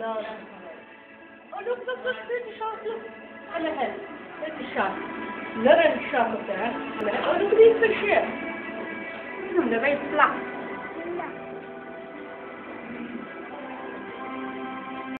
lazım. Alo kızım ne nişanlı? Hele hele. Ne nişanlı? Nere nişanlı be? Öyle bir kişi. Şimdi ben silah.